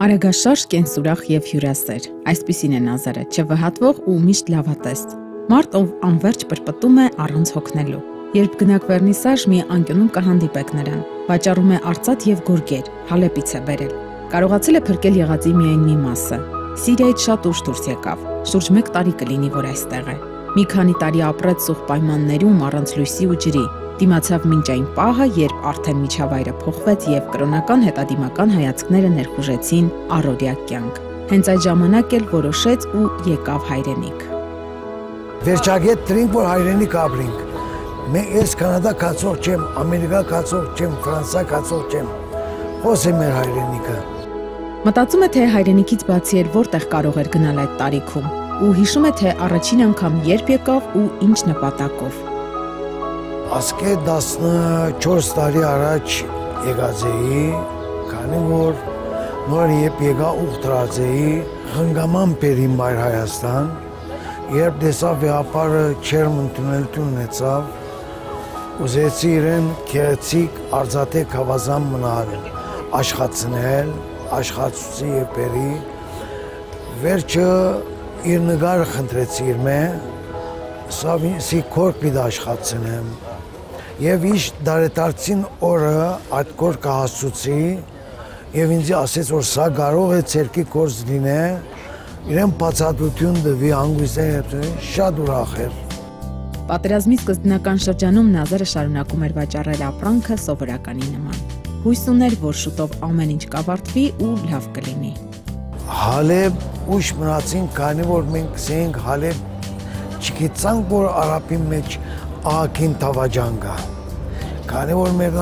Արագաշարժ, կենսուրախ եւ հյուրասեր։ Այսպիսին է Նազարը, չվհատվող ու միշտ լավատես։ Մարդ, ով անverջ պրպտում է առանց հոգնելու։ Երբ գնաք վերնիսաժ, մի անկյունում կհանդիպեք նրան։ Վաճառում է արծաթ եւ գորգեր, հալեպից է բերել։ Կարողացել է փրկել եղածի միայն մի մասը։ Սիրիայից շատ ուշ դուրս եկավ։ Շուրջ 1 տարի կլինի, որ այստեղ է։ Մի քանի տարի ապրեց սուղ պայմաններում առանց լույսի ու ջրի, Դիմացավ մինչ այն պահը, երբ արդեն միջավայրը փոխվեց եւ կրոնական հետադիմական հայացքները ներխուժեցին առօրյա կյանք։ Հենց այդ ժամանակ էլ որոշեց ու եկավ հայրենիք։ Վերջագետ դրինք, որ հայրենիք ապրինք։ Մենք ես Կանադա կացող չեմ, Ամերիկա կացող չեմ, Ֆրանսա կացող չեմ։ Խոսեմ մեր հայրենիքը։ Մտածում է թե հայրենիքից բացի էլ որտեղ կարող էր գնալ այդ տարիքում ու հիշում է թե առաջին անգամ երբ եկավ ու ինչ նպատակով։ Ասկե 14 տարի առաջ եկած էի, քանի որ նոր երբ եկա ուխտրած էի, հնգաման բերին մայր Հայաստան, երբ դեսավ վեհապարը չերմ ընդունել ունեցավ, ուզեցի իրեն քեղեցիկ արձատեք հավազան մնալ, աշխատցնել, աշխատուցի եւ բերի, վերջը իր նգարը խնդրեցի իր մե, սա ինձի կորկ պիտի աշխատցնեմ, Եվ իշ դարետարցին օրը այդ կոր կահասուցի եւ ինձ ասեց որ սա կարող է ցերկի կորս լինե իրեն բացատրություն դվի անգույսեն հետ շատ ուրախ էր Պատերազմի սկզբնական շրջանում Նազարը շարունակում էր վաճառել ապրանքը սովորականի նման։ Հույս ուներ, որ շուտով ամեն ինչ կավարտվի ու լավ կլինի։ Հալեբ ուշ մնացին, քանի որ մենք գսենք Հալեբ չգիտանք, որ արաբի մեջ ահագին տավաջանգա։ Քանի որ մեր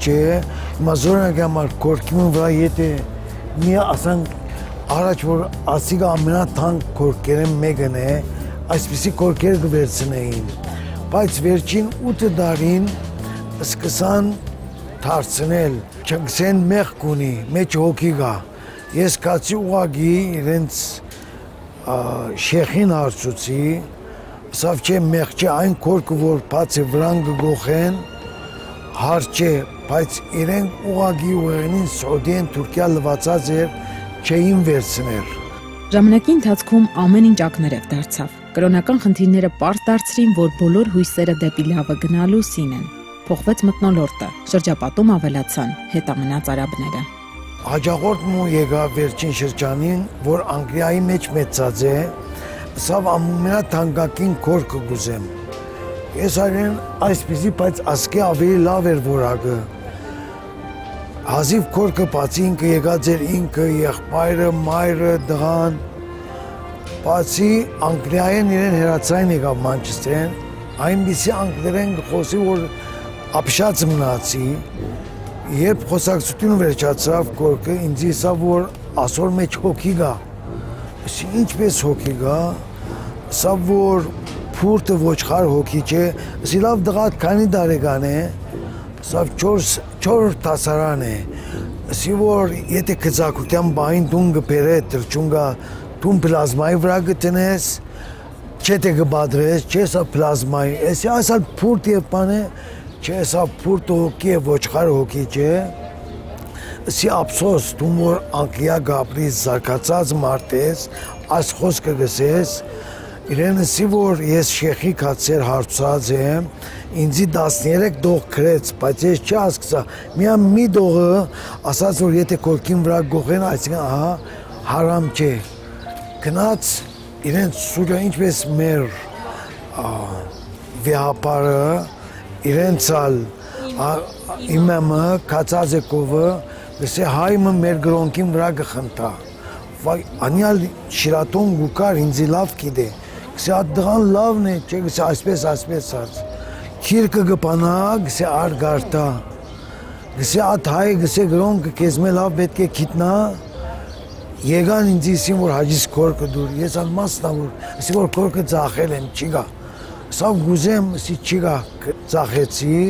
չէ, հիմա զորնակի համար կորկիմն վրա եթե մի ասանք առաջ որ ասիգա ամենաթանկ կորկերեն մեկն է, այսպիսի կորկեր կվերցնեին։ Բայց վերջին 8 դարին սկսան դարձնել, չգսեն մեղք ունի, մեջ հոգի գա։ Ես կացի ուղագի իրենց շեխին հարցուցի, Սավ չէ մեղ չէ այն կորկը, որ բաց է վրան գողեն, հար չէ, բայց իրենք ուղագի ուղեղնին Սոդիեն Թուրքիա լվացած էր, չէին վերցներ։ Ժամանակի ընթացքում ամեն ինչ ակներև դարձավ։ Կրոնական խնդիրները པարզ դարձրին, որ բոլոր հույսերը դեպի լավը գնալու սին են։ Փոխվեց մտնոլորտը, շրջապատում ավելացան հետամնաց արաբները։ Հաջողորդն ու եկավ վերջին շրջանին, որ Անգլիայի մեջ մեծած է, սավ ամենաթանկակին կորքը գուզեմ։ Ես արեն այսպեսի, բայց ասկե ավելի լավ էր որակը։ Հազիվ կորքը բացի ինքը եկած էր ինքը, եղբայրը, մայրը, դղան, բացի անգլիայեն իրեն հերացային եկավ մանչստեն, այնպիսի անգլերեն խոսի, որ ապշած մնացի, երբ խոսակցությունը վերջացավ կորքը, ինձ իսավ, որ ասոր մեջ հոգի գա, ինչպես հոգի գա, սա որ փուրտը ոչխար հոգի չէ, սի լավ դղա քանի տարեկան է, սա 4 4 տասարան է։ Սի որ եթե քծակության բային դուն գբերե տրճունգա դուն պլազմայի վրա գտնես, չէ թե գբադրես, չէ սա պլազմայի, էսի ասալ փուրտ եւ բանը, չէ սա փուրտ հոգի է ոչխար հոգի չէ։ Սի ափսոս դու որ անկիա գաբրի զարգացած մարդես, այս խոսքը գսես, Իրենսի որ ես շեխի կացեր հարցած եմ, ինձի 13 դող քրեց, բայց ես չհասկացա։ Միամ մի դողը ասաց որ եթե կորքին վրա գողեն, այսինքն ահա հարամ չէ։ Գնաց իրենց սուրը ինչպես մեր վեհապարը իրենց ալ իմամը կացածեկովը գսե հայմը մեր գրոնքին վրա գխնդա։ Վայ անյալ շիրատոն գուկար ինձի լավ գիտե գսե այդ դղան լավն է, չէ գսե այսպես այսպես արց։ Քիրկը գպանա, գսե արգարտա։ Գսե այդ հայ գսե գրոնքը քեզ մե լավ պետք է գիտնա։ Եկան ինձ իսին որ հաջիս կորկը դուր, ես ալ մասնա որ, ասի որ կորկը ծախել եմ, չի գա։ Սա գուզեմ, ասի չի գա, ծախեցի,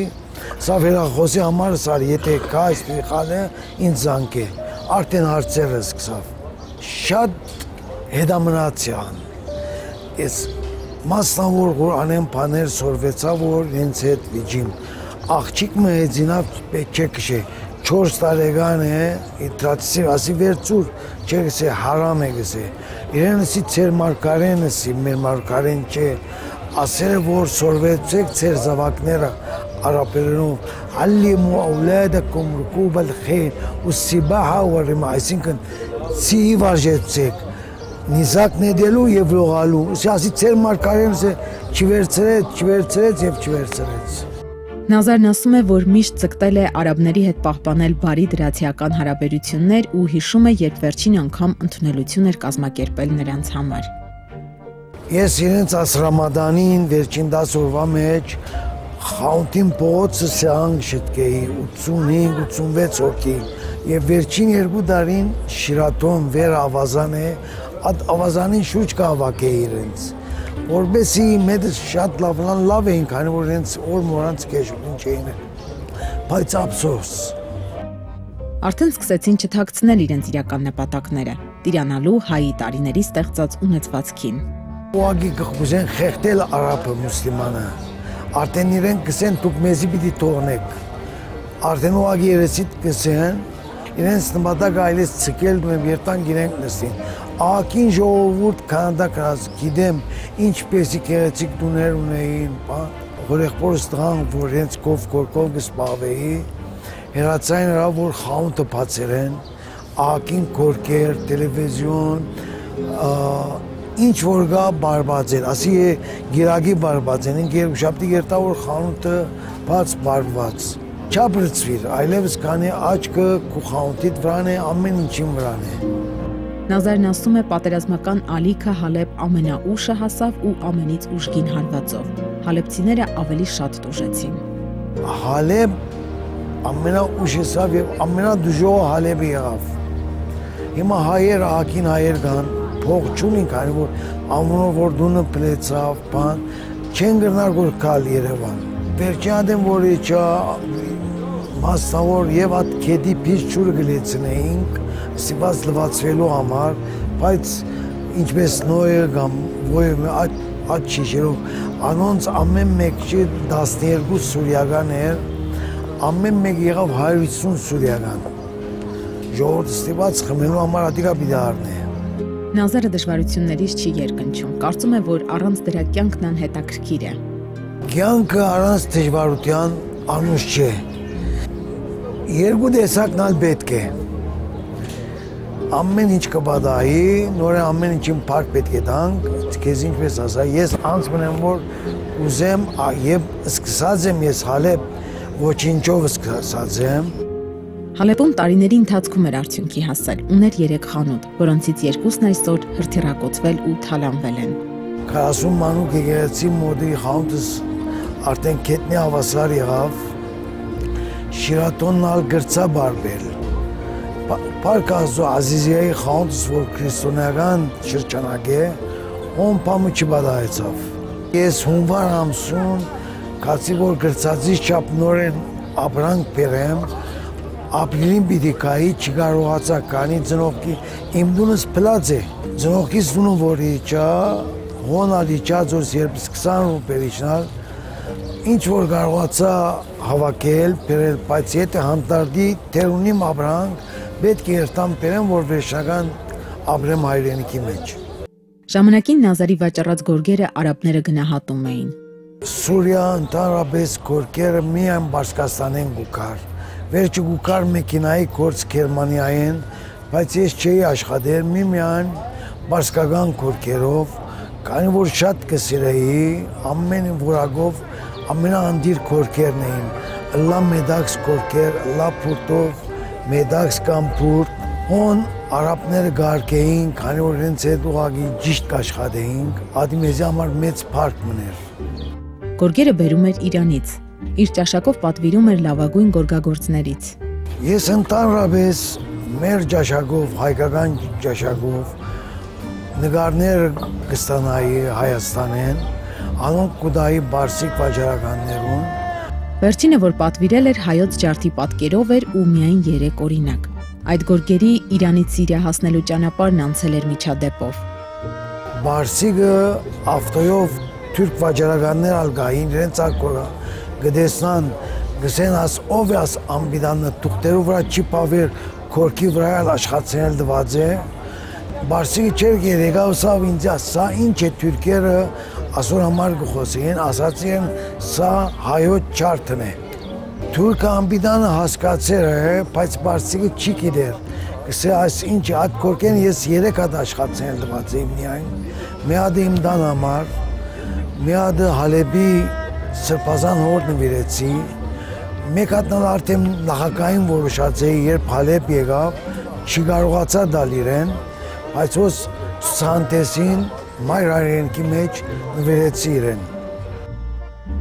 սա վերախոսի համար սար, եթե կա այսպի խալը, ինձ զանք է, արդեն հարցերը սկսավ։ Շատ հետամնացյան ես մասնավոր որ անեմ բաներ սորվեցա որ ինձ հետ վիճին աղջիկ մը հետինավ պետք չէ քշե 4 տարեկան է իտրացի ասի վերցուր չէ գսե հարամ է գսե իրենսի ծեր մարգարենսի մեր մարգարեն չէ ասել որ սորվեցեք ծեր զավակները արաբերենով «Ալիմու աուլադակում ռուկուբալ խեյր» ու «Սիբահա ուարիմա», այսինքն «Ցիի վարժեցեք»։ Նիզակ նետելու եւ լողալու։ Ասի ծեր մարգարեմսը չվերցրեց, չվերցրեց եւ չվերցրեց։ Նազարն ասում է, որ միշտ ցկտել է արաբների հետ պահպանել բարի դրացիական հարաբերություններ ու հիշում է, երբ վերջին անգամ ընդունելություն էր կազմակերպել նրանց համար։ Ես իրենց աս Ռամադանին վերջին 10 օրվա մեջ խաունտին փողոցը սանք շտկեի 85-86 հոգի եւ վերջին երկու տարին Շիրատոն վեր ավազան է, այդ ավազանին շուրջ կհավաքեի իրենց որբեսի մեծ շատ լավ լավ էին, քանի որ իրենց օր մորանց քեշուն չէին։ Բայց ափսոս։ Արդեն սկսեցին չթաքցնել իրենց իրական նպատակները՝ տիրանալու հայի տարիների ստեղծած ունեցվածքին։ Ուղղակի կխուզեն խեղտել արաբը մուսլիմանը։ Արդեն իրեն կսեն դուք մեզի պիտի թողնեք։ Արդեն ուղղակի երեսիդ կսեն իրենց նպատակը այլից ցկել դու երտան գիրենք նստին ակին ժողովուրդ քանդակրած գիտեմ ինչպեսի գեղեցիկ տուներ ունեին, որ եղբորս տղան, որ հենց կով կորկով կսպավեի, հերացային հրա, որ խաունտը բացեր են, ակին կորկեր, տելևիզիոն, ինչ որ գա բարբաց էր, ասի է գիրագի բարբաց են, ինք երբ շապտի գերտա, որ խանութը բաց բարբաց չապրծվիր, այլևս կանի աչկը կու խանութիտ վրան է, ամեն ինչին վրան է։ Նազարն ասում է պատերազմական ալիքը Հալեբ ամենաուշը հասավ ու ամենից ուժգին հարվածով։ Հալեբցիները ավելի շատ տուժեցին։ Հալեբ ամենաուշ եսավ եւ ամենադժողը Հալեբը եղավ։ Հիմա հայեր ահագին հայեր կան, փող չունին, քանի որ ամենով որ դունը պլեցավ, բան, չեն գրնար որ կալ Երևան։ Վերջին որ իջա մասնավոր եւ այդ քեդի փիչ ճուրը գլեցնեինք ստիպած լվացվելու համար, բայց ինչպես նոյը կամ ոյը այդ այդ շիշերով անոնց ամեն մեկի 12 սուրյական էր, ամեն մեկ եղավ 150 սուրյական։ Ժողովուրդը ստիպած խմելու համար ադիկա բիդարն է։ Նազարը դժվարություններից չի երկնչում։ Կարծում է, որ առանց դրա կյանքն անհետաքրքիր է։ Կյանքը առանց դժվարության անուշ չէ։ Երկու տեսակն ալ պետք է ամեն ինչ կբադայի, նորեն ամեն ինչին փառք պետք է տանք, քեզ ինչպես ասա, ես անցմն եմ որ ուզեմ եւ սկսած եմ ես Հալեբ ոչինչով սկսած եմ Հալեպում տարիների ընթացքում էր արդյունքի հասել։ Ուներ 3 խանութ, որոնցից երկուսն այսօր հրթիռակոծվել ու թալանվել են։ 40 մանուկ եկեղեցի մոդի խանութս արդեն կետնի հավասար եղավ։ Շիրատոնն ալ գրծա բարբել Պարկ Աստծո Ազիզիայի խանութս, որ քրիստոնեական շրջանակ է, ոն պամը չբադայեցավ։ Ես հունվար ամսուն կացի, որ գրծածից չապ նորեն ապրանք բերեմ, ապրիլին պիտի կայի չկարողացա կանի ծնողքի, իմ դունս պլած է, ծնողքիս դունը որ իչա, հոնալ իչա ձորս երբ սկսան ռուպեր իչնալ, ինչ որ կարողացա հավաքել, բերել, բայց եթե հանդարդի թերունիմ ապրանք, պետք է երթամ բերեմ, որ վերջնական ապրեմ հայրենիքի մեջ։ Ժամանակին Նազարի վաճառած գորգերը արաբները գնահատում էին։ Սուրիա ընդհանրապես գորգերը միայն Բաշկաստանեն գուկար։ Վերջը գուկար մեքենայի կորց Գերմանիայեն, բայց ես չէի աշխատել միմիան բաշկական գորգերով, քանի որ շատ կսիրեի, ամեն որակով ամենաանդիր գորգերն էին։ Լա մեդաքս գորգեր, լա փուրտով, մեդաքս կամ փուրտ, հոն արաբները գարկեին, քանի որ իրենց հետ ուղագի ճիշտ կաշխատեինք, ադիմեզի համար մեծ փառք մներ։ Գորգերը բերում էր Իրանից։ Իր ճաշակով պատվիրում էր լավագույն գորգագործներից։ Ես ընդհանրապես մեր ճաշակով, հայկական ճաշակով նկարներ կստանայի Հայաստանեն, անոնք կուդայի բարսիկ վաճառականներուն Վերջինը, որ պատվիրել էր հայոց ջարդի պատկերով էր ու միայն 3 օրինակ։ Այդ գորգերի Իրանից Սիրիա հասնելու ճանապարհն անցել էր միջադեպով։ Բարսիկը ավտոյով թուրք վաճառականներ ալ գային իրենց ակորը գտեսնան գսեն աս ով է աս ամբիդանը թուղթերու վրա չի պավեր քորքի վրա էլ աշխատել դված է Բարսիկի չեր երեգա ուսավ ինձ սա ինչ է թուրքերը ասոր համար գխոսին ասացին սա հայոց չարթն է Թուրքը ամբիդանը հասկացել է բայց բարսիկը չի գիտեր գսե այս ինչ հատ կորկեն ես 3 հատ աշխատել դված եմ միայն մի հատ իմ դան համար մի հատ Հալեբի սրբազան հոր նվիրեցի մեկ հատնալ արդեն նախակային որոշած էի, երբ Հալեբ եկավ, չի կարողացա դալ իրեն, բայց ոս ցուցանտեսին մայր արենքի մեջ նվերեցի իրեն։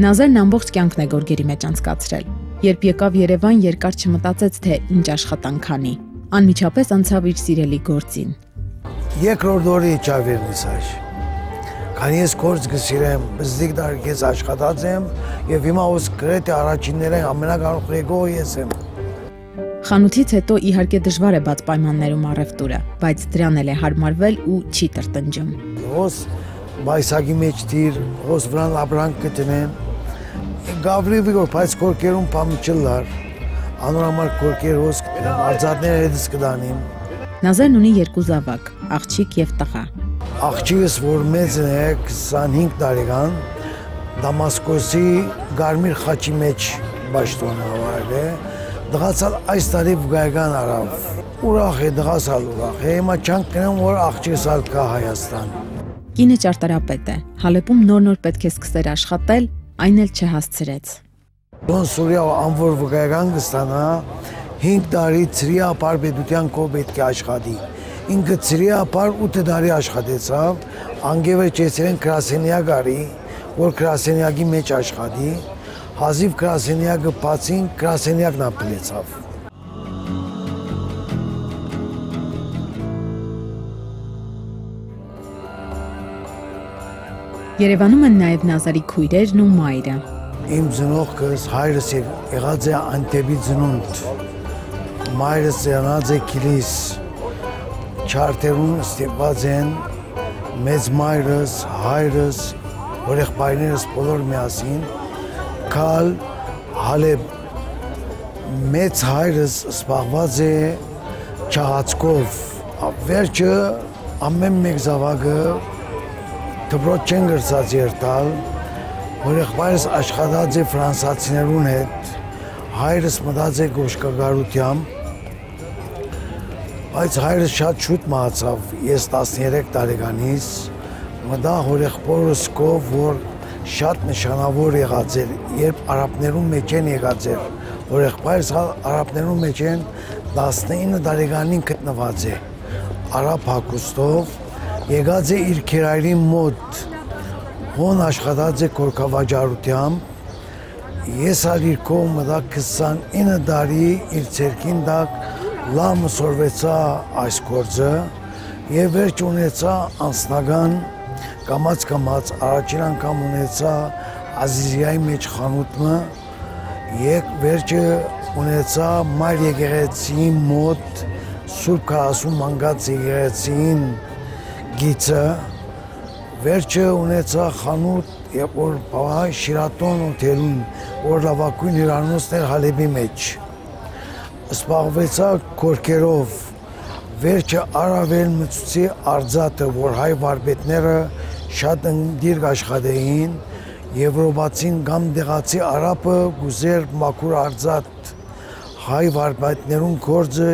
Նազարն ամբողջ կյանքն է գորգերի մեջ անցկացրել։ Երբ եկավ Երևան, երկար չմտածեց, թե ինչ աշխատանք անի։ Անմիջապես անցավ իր սիրելի գործին։ Երկրորդ օրը իջավերնից այժ Քանի ես կորց գսիրեմ, բզդիկ դարգես աշխատած եմ եւ հիմա ոս գրեթե առաջինները ամենակարող եկողը ես եմ։ Խանութից հետո իհարկե դժվար է բաց պայմաններում առևտուրը, բայց դրան էլ է հարմարվել ու չի տրտնջում։ Ոս բայսագի մեջ դիր, ոս վրան ապրանք կտնեմ։ Գավրիվի որ բայց կորկերում պամիչլար, անորամար կորկեր ոս արձատները հետս կդանիմ։ Նազարն ունի երկու զավակ, աղջիկ եւ տղա աղջիկս, որ մեծ է 25 տարեկան, Դամասկոսի Գարմիր խաչի մեջ ճշտոն հավարել է, դղացալ այս տարի վգայական արավ, ուրախ է, դղացալ ուրախ է, հիմա չանք կնեմ, որ աղջիկս ալ կա Հայաստան։ Կինը ճարտարապետ է, Հալեպում նոր-նոր պետք է սկսեր աշխատել, այն էլ չհասցրեց։ Դոն Սուրիա անվոր վգայական կստանա, 5 տարի ծրիա ապարբետության կով պետք է աշխատի ինքը ծրիապար 8 տարի աշխատեցավ, անգևեր ճեցրեն Կրասենյակ արի, որ Կրասենյակի մեջ աշխատի, հազիվ Կրասենյակը բացին, Կրասենյակն ապլեցավ։ Երևանում են նաև Նազարի քույրերն ու մայրը։ Իմ ծնողքս հայրս եղած է Անտեբի ծնունդ։ Մայրս եղած է Կիլիս չարտերուն ստիպված են մեծ մայրս, հայրս, որեղբայրներս բոլոր միասին կալ հալեբ մեծ հայրս սպաղված է չաղացկով վերջը ամեն մեկ զավակը դբրոտ չեն գրծած երտալ որեղբայրս աշխատած է ֆրանսացիներուն հետ հայրս մտած է գոշկագարությամբ Բայց հայրս շատ շուտ մահացավ, ես 13 տարեկանից, մտա հորեղբորս կով, որ շատ նշանավոր եղած էր, երբ արաբներում մեջ են եղած էր, հորեղբայրս արաբներում մեջ են 19 տարեկանին գտնված է, արաբ հակուստով, եղած է իր քերայրի մոտ, հոն աշխատած է կորկավաճարությամբ, ես ալ իր կողմ մտա 29 տարի իր ցերքին դակ լամը սորվեցա այս գործը եւ վերջ ունեցա անձնական կամած կամած առաջին անգամ ունեցա Ազիզիայի մեջ խանութը եկ վերջը ունեցա մայր եկեղեցի մոտ Սուրբ Կարասու մանգած եկեղեցին գիծը վերջը ունեցա խանութ եւ որ բավական Շիրատոն օթելուն որ լավակույն հյուրանոցներ Հալեբի մեջ սպաղվեցա կորկերով վերջը առավել մծուցի արձատը, որ հայ վարպետները շատ ընդիրք աշխատեին, Եվրոպացին կամ դեղացի արապը գուզեր մաքուր արձատ հայ վարպետներուն գործը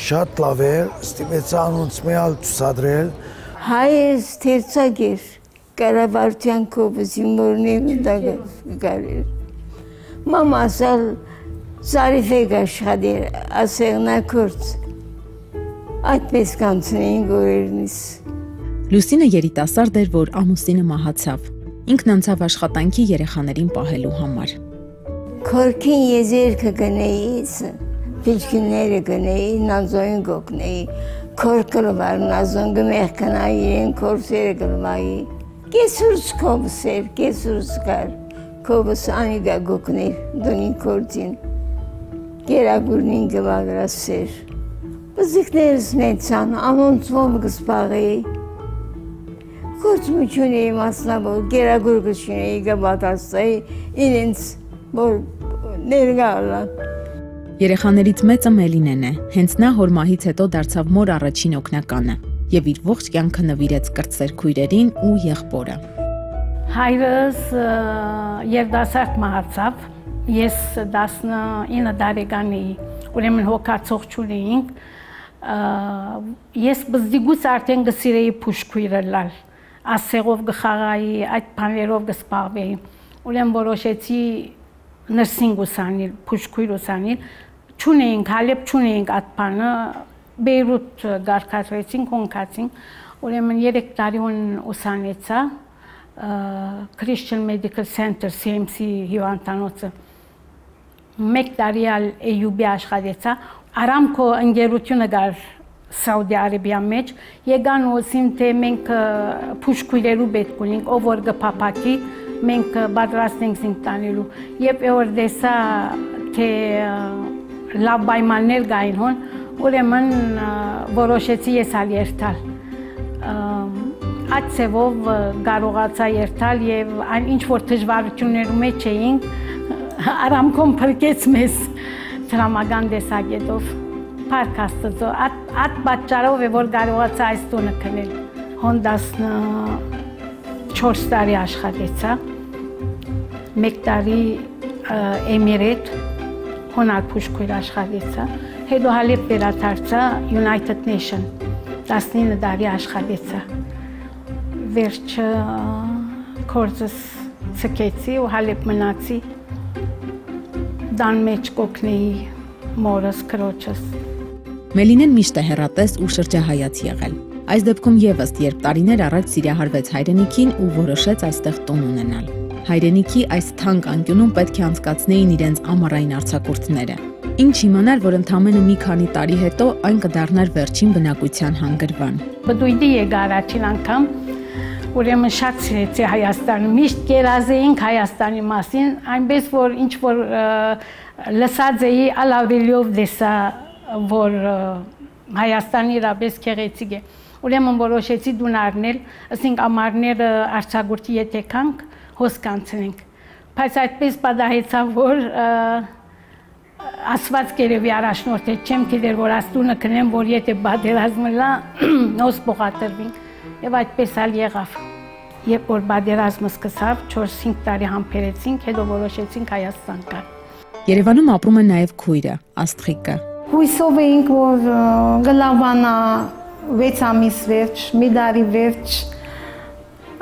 շատ լավ էր, ստիպեցա անոնցմեալ ցուսադրել։ Հայս թերցագեր կառավարության կողմից մորնի դագար։ Մամասալ Զարիֆ եք աշխատել, ասեղնակորց։ Այդպես կանցնեին գորերնից։ Լուսինը երիտասարդ էր, որ ամուսինը մահացավ։ Ինքն անցավ աշխատանքի երեխաներին պահելու համար։ Քորքին եզերքը գնեից, փիչքները գնեի, նազոյին գոկնեի, քորկը վար նազոն գմեղ կնայի, իրեն քորսերը գլվայի։ Կեսուրս կոբսեր, կեսուրս կար, կոբս անիգա գոկներ, դունին քորձին գերագուրնին գվագրասեր։ Բզիկներս նեցան, անոնցվում գսպաղեի։ Գործմություն էի մասնավոր, գերագուր գշին էի գբատաստայի, իրենց որ ներկա լա։ Երեխաներից մեծը Մելինեն է։ Հենց նա հորմահից հետո դարձավ մոր առաջին օգնականը եւ իր ողջ կյանքը նվիրեց կրտսեր քույրերին ու եղբորը։ Հայրս երդասարտ մահացավ։ Ես 19 տարեկանի ուրեմն հոգացող չունեինք։ Ես բզդիգուց արդեն գսիրեի փուշքույրը լալ։ Ասեղով գխաղայի, այդ բաներով գսպաղվեի։ Ուրեմն որոշեցի նրսինգ ուսանիլ, փուշքույր ուսանիլ։ Չունեինք, հալեբ չունեինք այդ բանը, Բեյրութ գարկացրեցինք, հոնքացինք, ուրեմն 3 տարի ուն ուսանեցա Christian Medical Center CMC հիվանդանոցը մեկ տարի ալ AUB աշխատեցա Aramco ընկերությունը գար Սաուդի Արաբիա մեջ եկան ոսին թե մենք փուշկույրերու պետք ունենք ով որ գփապակի մենք պատրաստենք զինք տանելու եւ որ դեսա թե լավ պայմաններ գային հոն Ուրեմն որոշեցի ես ալ երթալ։ Այդ ծևով կարողացա երթալ եւ այն ինչ որ դժվարություններու մեջ էինք, արամքոն փրկեց մեզ դրամական դեսագետով։ Փառք Աստծո, այդ պատճառով է որ կարողացա այս տունը քնել։ Հոնդասն 4 տարի աշխատեցա։ 1 տարի Էմիրետ հոնալ փուշկույր աշխատեցա հետո հալիբ վերադարձա United Nation 19 տարի աշխատեցա վերջը կորձս ցկեցի ու հալիբ մնացի դան մեջ կոկնեի մորս քրոջս Մելինեն միշտ է հերատես ու շրջահայաց եղել Այս դեպքում եւս երբ տարիներ առաջ սիրահարվեց հայրենիքին ու որոշեց այստեղ տուն ունենալ հայրենիքի այս թանկ անկյունում պետք է անցկացնեին իրենց ամառային արձակուրդները Ինչ իմանալ, որ ընդամենը մի քանի տարի հետո այն կդառնար վերջին բնակության հանգրվան։ Բդույդի եկա առաջին անգամ, ուրեմն շատ սիրեցի Հայաստանը, միշտ կերազեինք Հայաստանի մասին, այնպես որ ինչ որ լսած էի ալավելիով դեսա, որ Հայաստանի իրապես քեղեցիկ է։ Ուրեմն որոշեցի դուն առնել, ասենք ամառները արցագուրտի եթե կանք, հոս կանցնենք։ Բայց այդպես պատահեցա, որ ասված կերևի առաջնորդը չեմ գիտեր, որ աստունը կնեմ, որ եթե բادرազմը լա, նոս փոխադրվինք։ Եվ այդպես ալ եղավ։ Երբ որ բادرազմը սկսավ, 4-5 տարի համբերեցինք, հետո որոշեցինք Հայաստան գալ։ Երևանում ապրում է նաև քույրը, Աստղիկը։ Հույսով էինք, որ գլավանա 6 ամիս վերջ, մի տարի վերջ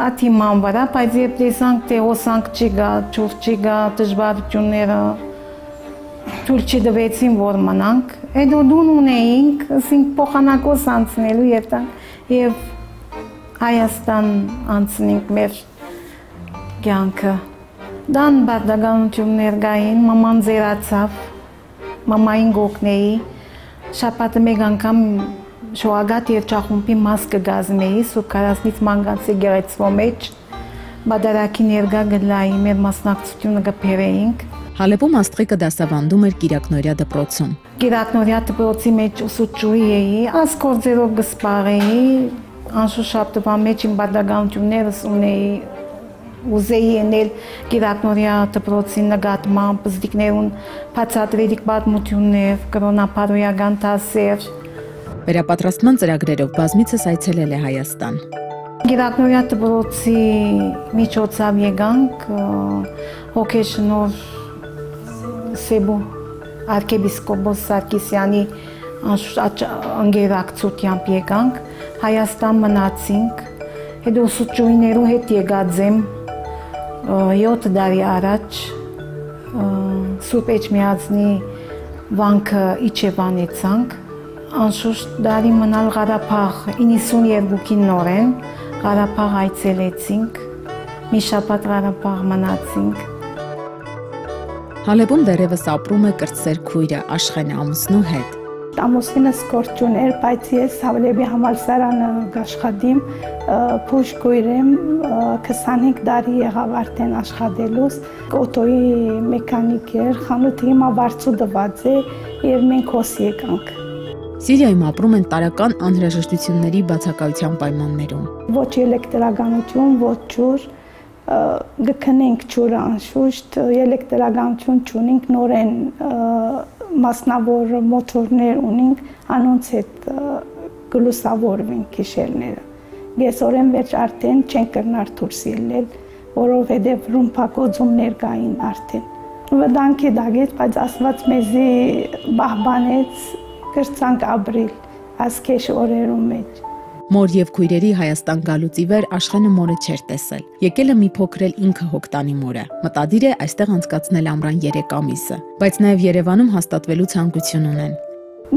աթիման վրա, բայց երբ տեսանք, թե հոսանք չի գա, ճուր չի գա, դժվարությունները թույլ չի տվեցին, որ մնանք։ Հետո դուն ունեինք, ասենք փոխանակոս անցնելու եւ եւ Հայաստան անցնենք մեր կյանքը։ Դան բադագանություններ գային, մաման զերացավ, մամային գոկնեի, շապատը մեկ անգամ շոագատ երջախումբի մաս կգազմեի, սուր կարասնից մանգանցի գեղեցվո մեջ, բադարակի ներգա գլայի մեր մասնակցությունը գպերեինք, Հալեպում Աստղիկը դասավանդում էր Կիրակնորյա դպրոցում։ Կիրակնորյա դպրոցի մեջ ուսուցչուհի էի, ասկորձերով գսպաղեի, անշուշապտվա մեջ իմ բադագանություններս ունեի ուզեի ենել Կիրակնորյա դպրոցի նկատմամբ զդիկներուն բացատրելիք պատմություններ, կրոնապարոյական դասեր։ Վերապատրաստման ծրագրերով բազմիցս այցելել է Հայաստան։ Գիրակնորյա դպրոցի միջոցով եկանք հոգեշնոր Սեբու arczepiskopos Սարգսյանի ընկերակցությամբ եկանք, Հայաստան մնացինք, հետո ուսուցչուհիներու հետ եկած եմ 7 տարի առաջ Սուրբ Էջմիածնի վանքը Իջևանեցանք, անշուշտ դարի մնալ Ղարաբաղ 92-ին նորեն Ղարաբաղ այցելեցինք, մի շաբաթ Ղարաբաղ մնացինք Հալեբում դերևս ապրում է կրտսեր քույրը Աշխեն ամուսնու հետ։ Ամուսինս կորճուն էր, բայց ես Հավլեբի համալսարանը աշխատիմ, փուշ քույրեմ 25 տարի եղավ արդեն աշխատելուս, օտոյի մեխանիկ էր, խանութը հիմա վարձու դված է եւ մենք հոս եկանք։ Սիրիայում ապրում են տարական անհրաժեշտությունների բացակայության պայմաններում։ Ոչ էլեկտրականություն, ոչ ջուր, գքնենք ջուրը անշուշտ էլեկտրականություն չունենք նորեն մասնավոր մոտորներ ունենք անոնց հետ գլուսավորվենք գիշերները Գեսորեն վերջ արդեն չեն կրնար դուրս ելնել, որովհետև ռումփակոծումներ կային արդեն։ Վտանգի դագեց, բայց Աստված մեզի բահբանեց կրծանք ապրիլ ասքեշ օրերում մեջ։ Մոր եւ քույրերի Հայաստան գալուց ի վեր Աշխենը մորը չէր տեսել։ Եկել է մի փոքրել ինքը հոգտանի մորը։ Մտադիր է այստեղ անցկացնել ամռան 3 ամիսը, բայց նաեւ Երևանում հաստատվելու ցանկություն ունեն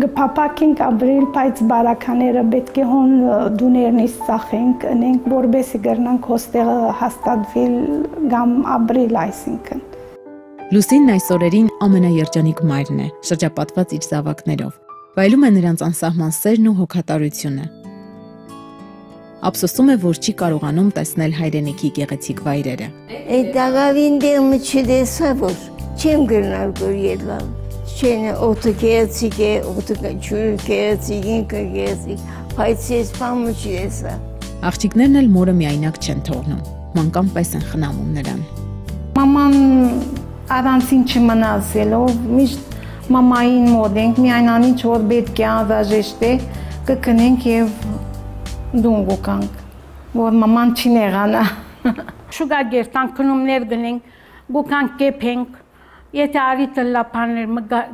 գփապակենք ապրիլ, բայց բարակաները պետք է հոն դուներնից ծախենք, ընենք, որբեսի գրնանք հոստեղը հաստատվիլ գամ ապրիլ այսինքն։ Լուսինն այս օրերին ամենաերջանիկ մայրն է, շրջապատված իր զավակներով։ Վայելում է նրանց անսահման սերն ու հոգատարությունը։ Ափսոսում է, որ չի կարողանում տեսնել հայրենիքի գեղեցիկ վայրերը։ Այդ դաղավին դեմ չդեսա որ չեմ գրնալ գոր ելալ չեն օդը գեղեցիկ է, օդը ջուրը գեղեցիկ, ինքը գեղեցիկ, բայց ես բանը չեսա։ Աղջիկներն էլ մորը միայնակ չեն թողնում։ Մանկան պես են խնամում նրան։ Մաման առանցին չմնացելով միշտ մամային մոտ ենք, միայն անիչ որ պետք է անհրաժեշտ է, կքնենք եւ դուն գոկանք, որ մաման չի նեղանա։ Շուգա գերտան քնումներ գնենք, գոկանք կեփենք, Եթե արիտը լապաներ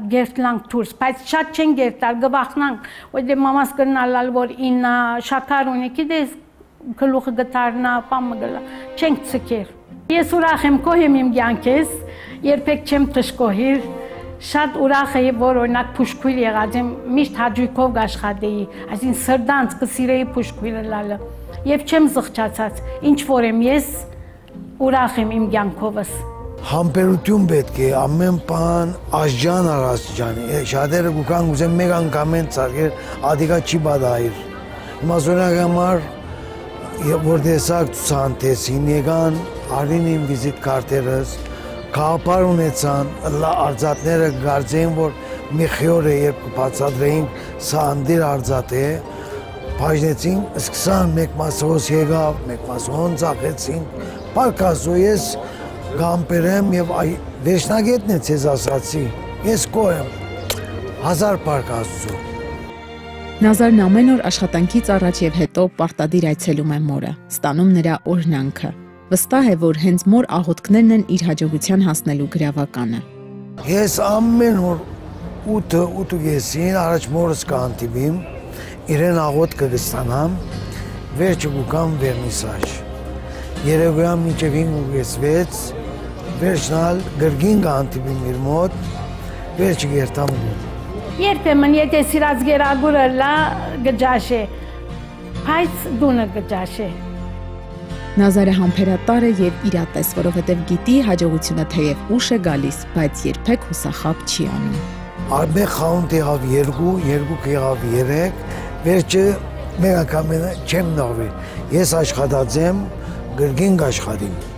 գերտլանք դուրս, բայց շատ չեն գերտար, գվախնանք, ոյ դե մամաս կրնալալ որ ինա շաքար ունի, գիտես գլուխը գտարնա, պամը գլա, չենք ցկեր։ Ես ուրախ եմ կոհեմ իմ կյանքես, երբեք չեմ թշկոհիր, շատ ուրախ եմ, որ օրինակ փուշկույր եղած եմ, միշտ հաջույքով աշխատեի, այսին սրդանց կսիրեի փուշկույրը լալը, եւ չեմ զղջացած, ինչ որ եմ ես, ուրախ եմ իմ կյանքովս համբերություն պետք է ամեն բան աշջան արասջան շատերը գուքան գուզեն մեկ անգամ են ցարգեր ադիգա չի բադայր հիմա զորակ համար որ տեսակ ցանտեսին եկան արին իմ վիզիտ կարտերս կապար ունեցան արձատները գարձեին որ մի խյոր է երբ բացադրեին սա անդիր արձատ է բաժնեցին սկսան մեկ մասոս եկավ մեկ մասոն ծախեցին պարկազու ես գամպերեմ այ վերջնագետն է ցեզ ասացի ես կո եմ հազար պարկ աստծո Նազարն ամեն օր աշխատանքից առաջ եւ հետո պարտադիր այցելում է մորը ստանում նրա օրհնանքը վստահ է որ հենց մոր աղոթքներն են իր հաջողության հասնելու գրավականը ես ամեն օր 8 8:30-ին առաջ մորս կանտիվիմ իրեն աղոթքը կստանամ վերջը գուկամ վերնիսաժ Երևան մինչև 5:06 վերջնալ գրգին կանտիպիմ իր մոտ, վերջը գերտամ գուտ։ Երբեմն եթե սիրած գերագուրը լա գջաշե, բայց դունը գջաշե։ Նազարը համբերատար է եւ իրատես, որովհետեւ գիտի հաջողությունը թեև ուշ է գալիս, բայց երբեք հուսախապ չի անում։ Արբե խաունտ եղավ 2, 2 եղավ 3, վերջը մեկ անգամ չեմ նորվել։ Ես աշխատած եմ, գրգին աշխատիմ։